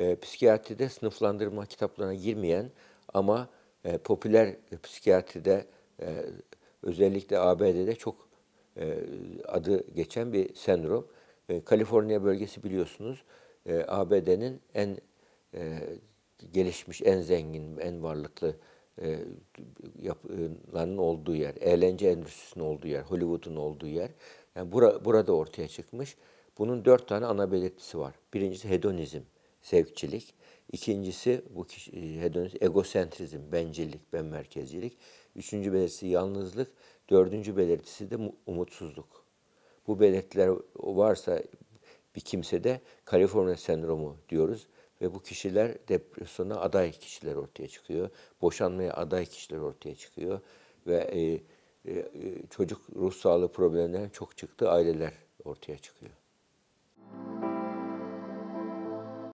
e, psikiyatride sınıflandırma kitaplarına girmeyen ama e, popüler psikiyatride e, özellikle ABD'de çok e, adı geçen bir sendrom. E, Kaliforniya bölgesi biliyorsunuz e, ABD'nin en e, gelişmiş, en zengin, en varlıklı e, yapılarının olduğu yer, eğlence endüstrisinin olduğu yer, Hollywood'un olduğu yer. Yani bura, burada ortaya çıkmış. Bunun dört tane ana belirtisi var. Birincisi hedonizm, zevkçilik. İkincisi bu kişi, e, hedonizm, egosentrizm, bencillik, ben merkezcilik. Üçüncü belirtisi yalnızlık. Dördüncü belirtisi de mu- umutsuzluk. Bu belirtiler varsa bir kimsede Kaliforniya sendromu diyoruz ve bu kişiler depresyona aday kişiler ortaya çıkıyor. Boşanmaya aday kişiler ortaya çıkıyor ve e, e, e, çocuk ruh sağlığı problemlerinin çok çıktığı aileler ortaya çıkıyor.